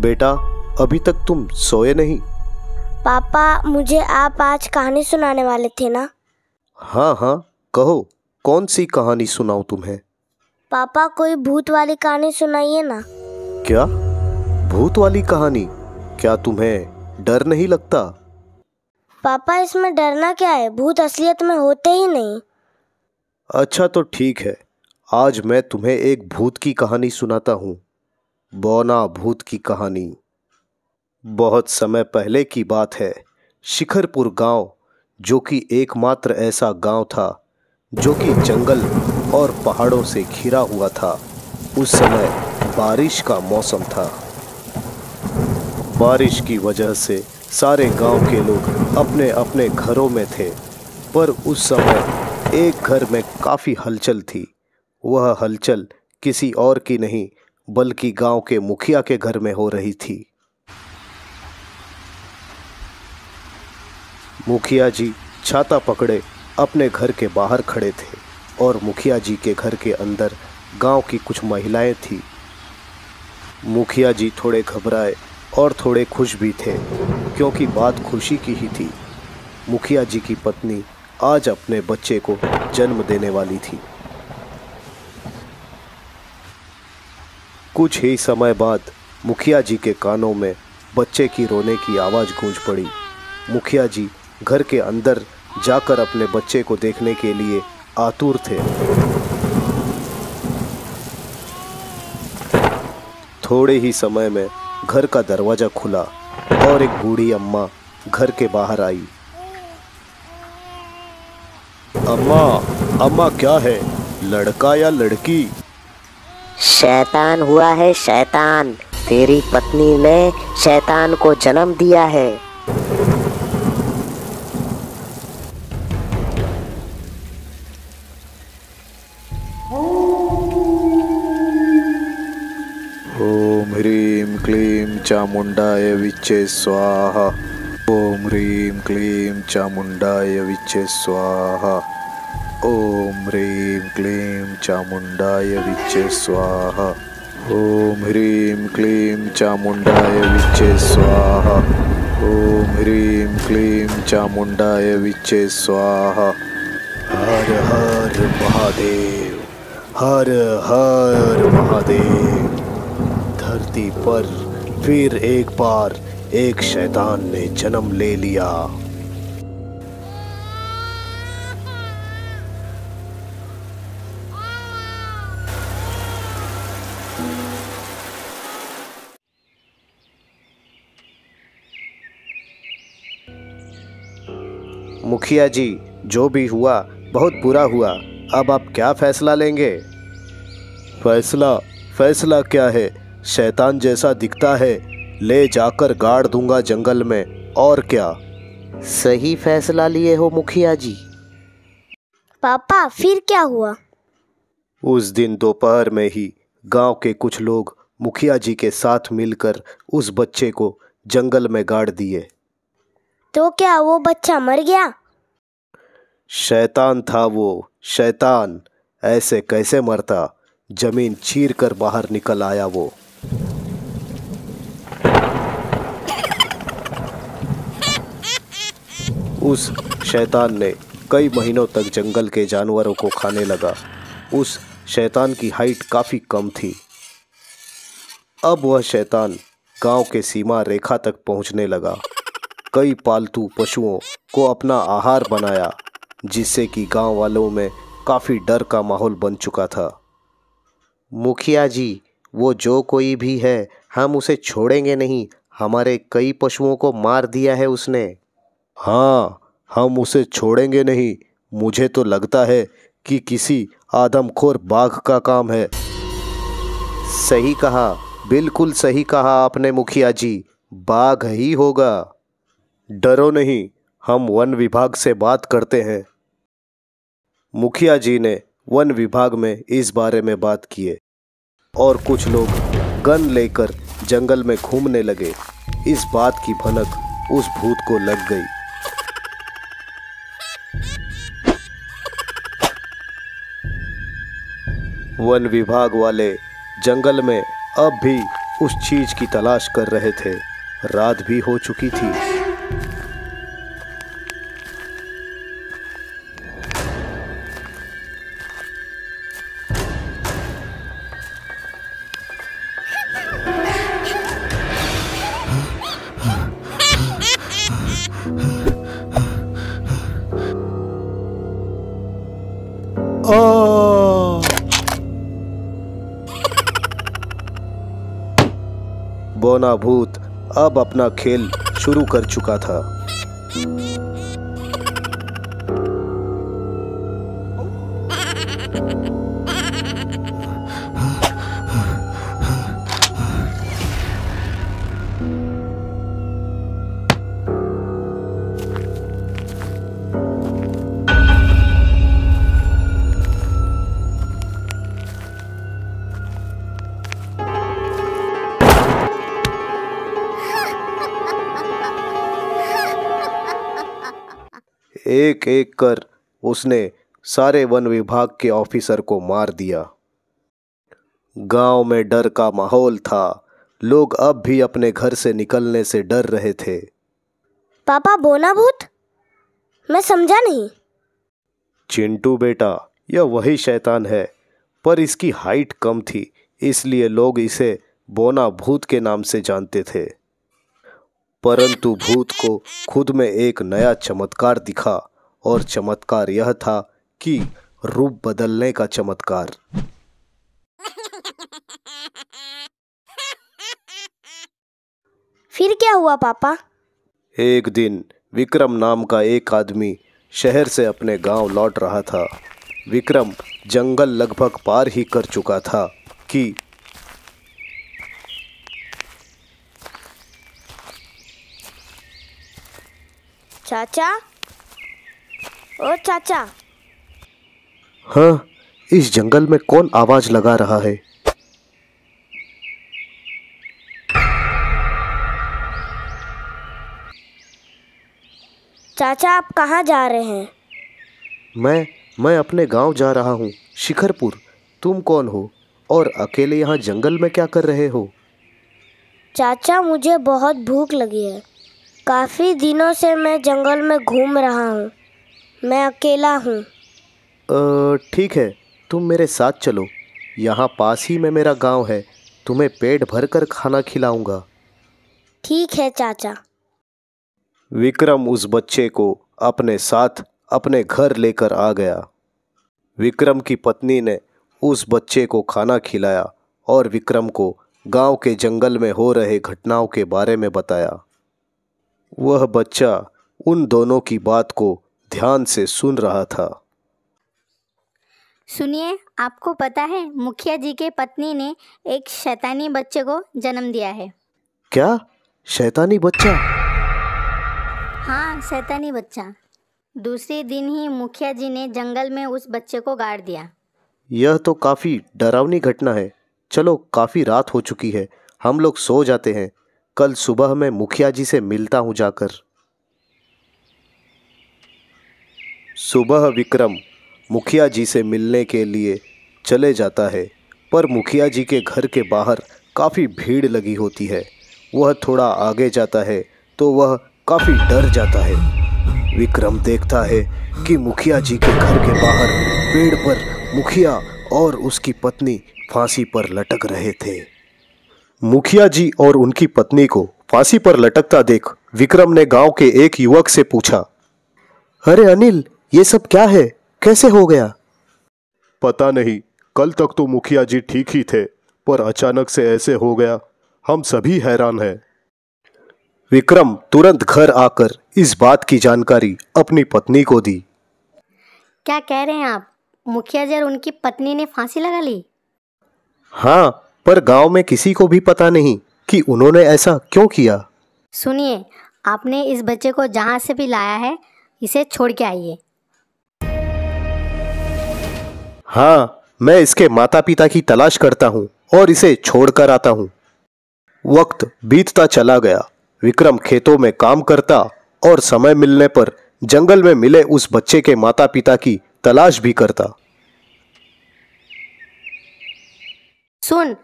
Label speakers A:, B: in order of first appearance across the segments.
A: बेटा अभी तक तुम सोए नहीं।
B: पापा मुझे आप आज कहानी सुनाने वाले थे ना?
A: हाँ हाँ कहो कौन सी कहानी सुनाऊं तुम्हें?
B: पापा कोई भूत वाली कहानी सुनाइए ना।
A: क्या? भूत वाली कहानी? क्या तुम्हें डर नहीं लगता?
B: पापा इसमें डरना क्या है? भूत असलियत में होते ही नहीं।
A: अच्छा तो ठीक है। आज मैं तुम्हें एक भूत की कहानी सुनाता हूँ। बौना भूत की कहानी। बहुत समय पहले की बात है, शिखरपुर गाँव, जो कि एकमात्र ऐसा गाँव था, जो कि जंगल और पहाड़ों से घिरा हुआ था। उस समय बारिश का मौसम था। बारिश की वजह से सारे गाँव के लोग अपने अपने घरों में थे, पर उस समय एक घर में काफ़ी हलचल थी। वह हलचल किसी और की नहीं बल्कि गाँव के मुखिया के घर में हो रही थी। मुखिया जी छाता पकड़े अपने घर के बाहर खड़े थे और मुखिया जी के घर के अंदर गाँव की कुछ महिलाएँ थी। मुखिया जी थोड़े घबराए और थोड़े खुश भी थे, क्योंकि बात खुशी की ही थी। मुखिया जी की पत्नी आज अपने बच्चे को जन्म देने वाली थी। कुछ ही समय बाद मुखिया जी के कानों में बच्चे की रोने की आवाज़ गूंज पड़ी। मुखिया जी घर के अंदर जाकर अपने बच्चे को देखने के लिए आतुर थे। थोड़े ही समय में घर का दरवाज़ा खुला और एक बूढ़ी अम्मा घर के बाहर आई। अम्मा अम्मा क्या है? लड़का या लड़की?
C: शैतान हुआ है शैतान। तेरी पत्नी ने शैतान को जन्म दिया है।
A: ओम ह्रीं क्लीं चामुण्डाय विच्चे स्वाहा। ओम ह्रीं क्लीं चामुण्डाय विच्चे स्वाहा। ओम ह्रीं क्लीं चामुण्डाय विच्चे स्वाहा। ओम ह्रीं क्लीं चामुण्डाय विच्चे स्वाहा। ओम ह्रीं क्लीं चामुण्डाय विच्चे स्वाहा। हर हर महादेव, हर हर महादेव। धरती पर फिर एक बार एक शैतान ने जन्म ले लिया। मुखिया जी जो भी हुआ बहुत बुरा हुआ। अब आप क्या फैसला लेंगे? फैसला? फैसला क्या है? शैतान जैसा दिखता है। ले जाकर गाड़ दूँगा जंगल में और क्या?
C: सही फैसला लिए हो मुखिया जी।
B: पापा फिर क्या हुआ?
A: उस दिन दोपहर में ही गाँव के कुछ लोग मुखिया जी के साथ मिलकर उस बच्चे को जंगल में गाड़ दिए।
B: तो क्या वो बच्चा मर गया?
A: शैतान था वो, शैतान। ऐसे कैसे मरता? ज़मीन चीर कर बाहर निकल आया वो। उस शैतान ने कई महीनों तक जंगल के जानवरों को खाने लगा। उस शैतान की हाइट काफ़ी कम थी। अब वह शैतान गाँव के सीमा रेखा तक पहुँचने लगा। कई पालतू पशुओं को अपना आहार बनाया। जिससे कि गाँव वालों में काफ़ी डर का माहौल बन चुका था।
C: मुखिया जी, वो जो कोई भी है, हम उसे छोड़ेंगे नहीं। हमारे कई पशुओं को मार दिया है उसने।
A: हाँ हम उसे छोड़ेंगे नहीं। मुझे तो लगता है कि किसी आदमखोर बाघ का काम है।
C: सही कहा, बिल्कुल सही कहा आपने मुखिया जी। बाघ ही होगा।
A: डरो नहीं, हम वन विभाग से बात करते हैं। मुखिया जी ने वन विभाग में इस बारे में बात किए और कुछ लोग गन लेकर जंगल में घूमने लगे। इस बात की भनक उस भूत को लग गई। वन विभाग वाले जंगल में अब भी उस चीज़ की तलाश कर रहे थे। रात भी हो चुकी थी। बोना भूत अब अपना खेल शुरू कर चुका था। एक एक कर उसने सारे वन विभाग के ऑफिसर को मार दिया। गाँव में डर का माहौल था। लोग अब भी अपने घर से निकलने से डर रहे थे।
B: पापा बोना भूत? मैं समझा नहीं।
A: चिंटू बेटा यह वही शैतान है पर इसकी हाइट कम थी इसलिए लोग इसे बोना भूत के नाम से जानते थे। परंतु भूत को खुद में एक नया चमत्कार दिखा और चमत्कार यह था कि रूप बदलने का चमत्कार।
B: फिर क्या हुआ पापा?
A: एक दिन विक्रम नाम का एक आदमी शहर से अपने गाँव लौट रहा था। विक्रम जंगल लगभग पार ही कर चुका था कि
B: चाचा? ओ चाचा।
A: हाँ इस जंगल में कौन आवाज़ लगा रहा है?
B: चाचा आप कहाँ जा रहे हैं?
A: मैं मैं अपने गाँव जा रहा हूँ शिखरपुर। तुम कौन हो? और अकेले यहाँ जंगल में क्या कर रहे हो?
B: चाचा मुझे बहुत भूख लगी है। काफ़ी दिनों से मैं जंगल में घूम रहा हूँ। मैं अकेला हूँ।
A: ठीक है तुम मेरे साथ चलो। यहाँ पास ही में मेरा गाँव है। तुम्हें पेट भर कर खाना खिलाऊँगा।
B: ठीक है चाचा।
A: विक्रम उस बच्चे को अपने साथ अपने घर लेकर आ गया। विक्रम की पत्नी ने उस बच्चे को खाना खिलाया और विक्रम को गाँव के जंगल में हो रहे घटनाओं के बारे में बताया। वह बच्चा उन दोनों की बात को ध्यान से सुन रहा था।
D: सुनिए आपको पता है मुखिया जी के पत्नी ने एक शैतानी बच्चे को जन्म दिया है।
A: क्या? शैतानी बच्चा?
D: हाँ शैतानी बच्चा। दूसरे दिन ही मुखिया जी ने जंगल में उस बच्चे को गाड़ दिया।
A: यह तो काफ़ी डरावनी घटना है। चलो काफ़ी रात हो चुकी है। हम लोग सो जाते हैं। कल सुबह मैं मुखिया जी से मिलता हूँ जाकर। सुबह विक्रम मुखिया जी से मिलने के लिए चले जाता है, पर मुखिया जी के घर के बाहर काफ़ी भीड़ लगी होती है। वह थोड़ा आगे जाता है तो वह काफ़ी डर जाता है। विक्रम देखता है कि मुखिया जी के घर के बाहर पेड़ पर मुखिया और उसकी पत्नी फांसी पर लटक रहे थे। मुखिया जी और उनकी पत्नी को फांसी पर लटकता देख विक्रम ने गाँव के एक युवक से पूछा अरे अनिल ये सब क्या है? कैसे हो गया? पता नहीं कल तक तो मुखिया जी ठीक ही थे पर अचानक से ऐसे हो गया। हम सभी हैरान हैं। विक्रम तुरंत घर आकर इस बात की जानकारी अपनी पत्नी को दी।
D: क्या कह रहे हैं आप? मुखिया जी और उनकी पत्नी ने फांसी लगा ली?
A: हाँ पर गाँव में किसी को भी पता नहीं कि उन्होंने ऐसा क्यों किया।
D: सुनिए आपने इस बच्चे को जहाँ से भी लाया है इसे छोड़ के आइए।
A: हाँ मैं इसके माता पिता की तलाश करता हूँ और इसे छोड़कर आता हूँ। वक्त बीतता चला गया। विक्रम खेतों में काम करता और समय मिलने पर जंगल में मिले उस बच्चे के माता पिता की तलाश भी करता।
D: सुन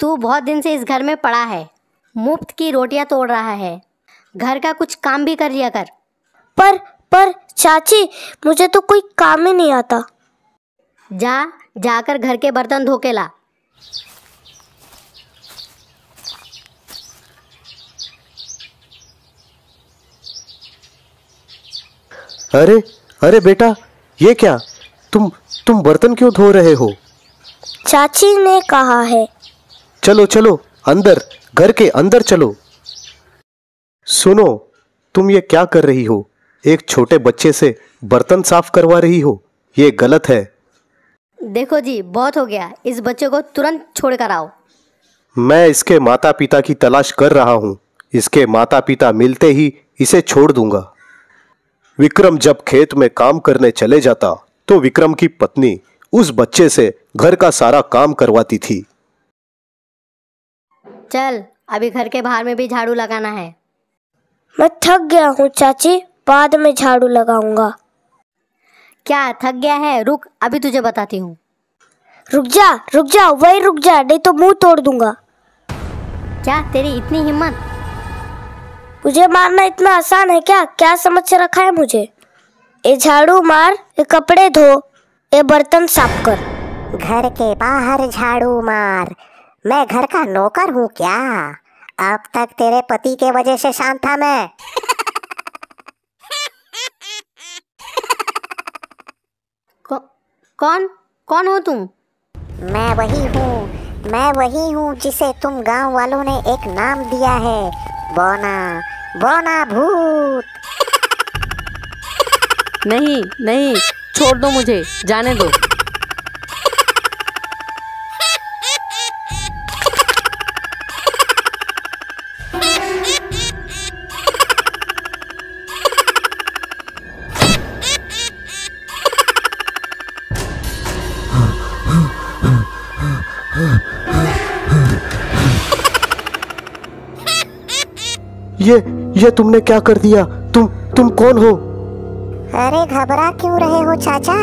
D: तू बहुत दिन से इस घर में पड़ा है। मुफ़्त की रोटियाँ तोड़ रहा है। घर का कुछ काम भी कर लिया कर।
B: पर पर चाची मुझे तो कोई काम ही नहीं आता।
D: जा जाकर घर के बर्तन धो के ला।
A: अरे अरे बेटा ये क्या? तुम तुम बर्तन क्यों धो रहे हो?
B: चाची ने कहा है
A: चलो चलो अंदर घर के अंदर चलो। सुनो तुम ये क्या कर रही हो? एक छोटे बच्चे से बर्तन साफ़ करवा रही हो। ये गलत है।
D: देखो जी बहुत हो गया। इस बच्चे को तुरंत छोड़ कर आओ।
A: मैं इसके माता पिता की तलाश कर रहा हूँ। इसके माता पिता मिलते ही इसे छोड़ दूँगा। विक्रम जब खेत में काम करने चले जाता तो विक्रम की पत्नी उस बच्चे से घर का सारा काम करवाती थी।
D: चल अभी घर के बाहर में भी झाड़ू लगाना है।
B: मैं थक गया हूँ चाची। बाद में झाड़ू लगाऊँगा।
D: क्या थक गया है? रुक अभी तुझे बताती हूँ।
B: रुक जा रुक जा वही रुक जा नहीं तो मुँह तोड़ दूँगा।
D: क्या तेरी इतनी हिम्मत?
B: मुझे मारना इतना आसान है क्या? क्या समझ से रखा है मुझे? ये झाड़ू मार ये कपड़े धो ये बर्तन साफ़ कर।
E: घर के बाहर झाड़ू मार मैं घर का नौकर हूँ क्या? अब तक तेरे पति के वजह से शांत था मैं।
D: कौ, कौन कौन हो तुम?
E: मैं वही हूँ मैं वही हूँ जिसे तुम गाँव वालों ने एक नाम दिया है बोना बोना भूत।
F: नहीं नहीं छोड़ दो मुझे जाने दो।
A: ये ये तुमने क्या कर दिया? तुम तुम कौन हो?
E: अरे घबरा क्यों रहे हो चाचा?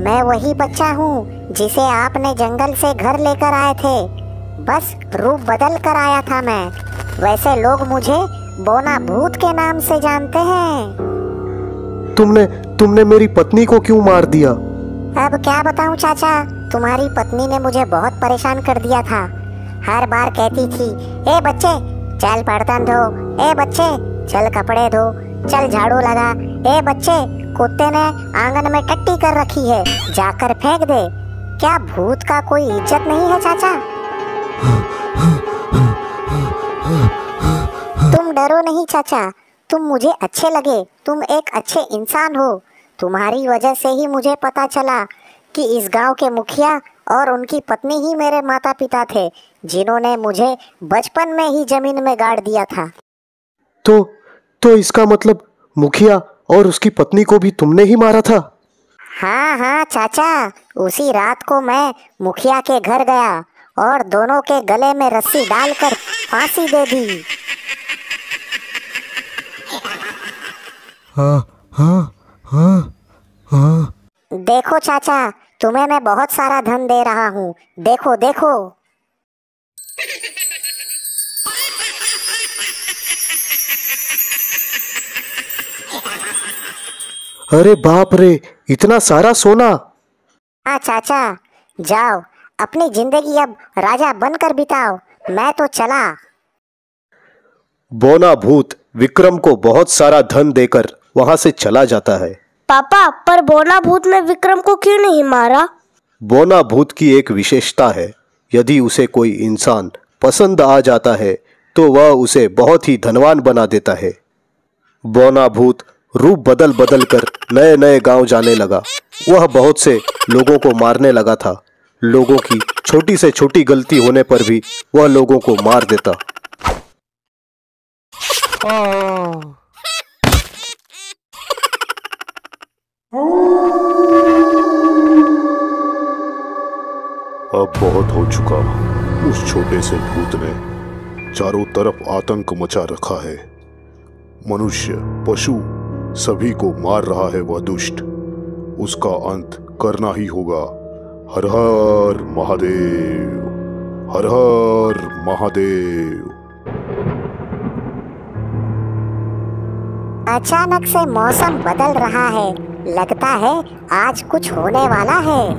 E: मैं वही बच्चा हूँ जिसे आपने जंगल से घर लेकर आए थे। बस रूप बदल कर आया था मैं। वैसे लोग मुझे बोना भूत के नाम से जानते हैं।
A: तुमने तुमने मेरी पत्नी को क्यों मार दिया?
E: अब क्या बताऊँ चाचा? तुम्हारी पत्नी ने मुझे बहुत परेशान कर दिया था। हर बार कहती थी ए बच्चे चल बर्तन धो। ए बच्चे, चल कपड़े धो। चल झाड़ू लगा। ए बच्चे, कुत्ते ने आँगन में टट्टी कर रखी है। जाकर फेंक दे। क्या भूत का कोई इज़्ज़त नहीं है, चाचा? तुम डरो नहीं, चाचा। तुम मुझे अच्छे लगे। तुम एक अच्छे इंसान हो। तुम्हारी वजह से ही मुझे पता चला कि इस गाँव के मुखिया और उनकी पत्नी ही मेरे माता पिता थे। जिन्होंने मुझे बचपन में ही ज़मीन में गाड़ दिया था।
A: तो तो इसका मतलब मुखिया और उसकी पत्नी को भी तुमने ही मारा था?
E: हाँ हाँ चाचा उसी रात को मैं मुखिया के घर गया और दोनों के गले में रस्सी डालकर फांसी दे दी। हाँ देखो चाचा तुम्हें मैं बहुत सारा धन दे रहा हूँ। देखो देखो।
A: अरे बाप रे इतना सारा सोना।
E: हाँ चाचा जाओ अपनी ज़िंदगी अब राजा बनकर बिताओ मैं तो चला।
A: बोना भूत विक्रम को बहुत सारा धन देकर वहाँ से चला जाता है।
B: पापा पर बोना भूत ने विक्रम को क्यों नहीं मारा?
A: बोना भूत की एक विशेषता है यदि उसे कोई इंसान पसंद आ जाता है तो वह उसे बहुत ही धनवान बना देता है। बोना भूत रूप बदल बदल कर नए नए गाँव जाने लगा। वह बहुत से लोगों को मारने लगा था। लोगों की छोटी से छोटी गलती होने पर भी वह लोगों को मार देता।
G: अब बहुत हो चुका उस छोटे से भूत ने चारों तरफ़ आतंक मचा रखा है। मनुष्य, पशु सभी को मार रहा है वह दुष्ट। उसका अंत करना ही होगा। हर हर महादेव हर हर महादेव।
E: अचानक से मौसम बदल रहा है। लगता है आज कुछ होने वाला है।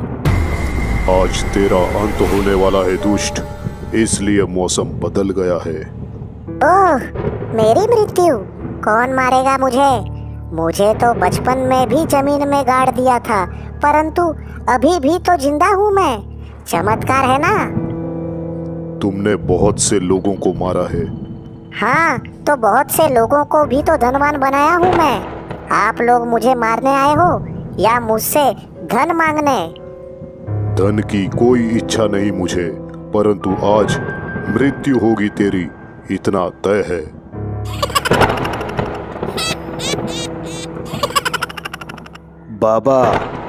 G: आज तेरा अंत होने वाला है दुष्ट। इसलिए मौसम बदल गया है।
E: ओह मेरी मृत्यु। कौन मारेगा मुझे? मुझे तो बचपन में भी ज़मीन में गाड़ दिया था परंतु अभी भी तो ज़िंदा हूँ मैं। चमत्कार है ना?
G: तुमने बहुत से लोगों को मारा है।
E: हाँ तो बहुत से लोगों को भी तो धनवान बनाया हूँ मैं। आप लोग मुझे मारने आए हो या मुझसे धन मांगने?
G: धन की कोई इच्छा नहीं मुझे परंतु आज मृत्यु होगी तेरी इतना तय है।
A: बाबा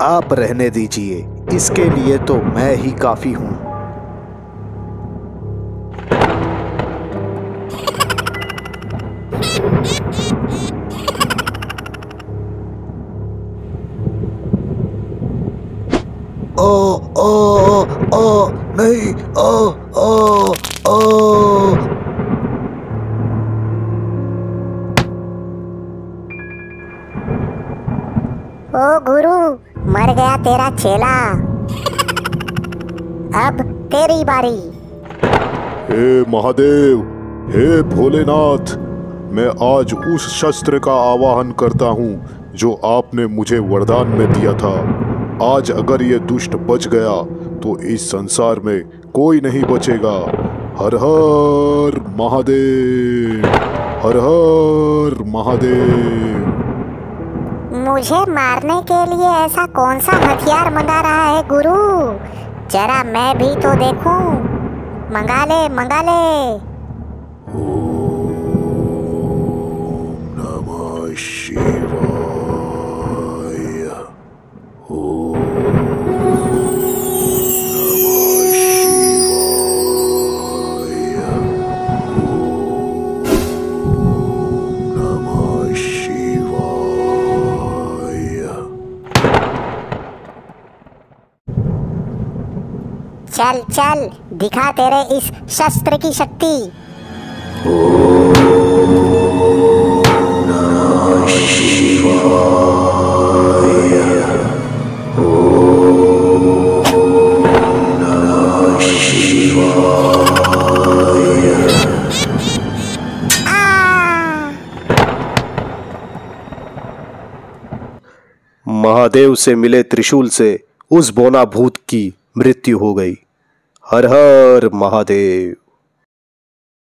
A: आप रहने दीजिए। इसके लिए तो मैं ही काफ़ी हूँ। ओ
E: गुरु, मर गया तेरा चेला। अब तेरी बारी।
G: हे महादेव, हे भोलेनाथ, मैं आज उस शस्त्र का आवाहन करता हूँ, जो आपने मुझे वरदान में दिया था। आज अगर ये दुष्ट बच गया तो इस संसार में कोई नहीं बचेगा। हर हर महादेव, हर हर महादेव।
E: मुझे मारने के लिए ऐसा कौन सा हथियार मंगा रहा है, गुरु? जरा मैं भी तो देखूँ। मंगा ले मंगा ले। चल चल, दिखा तेरे इस शस्त्र की शक्ति।
A: महादेव से मिले त्रिशूल से उस बोना भूत की मृत्यु हो गई। हर हर महादेव।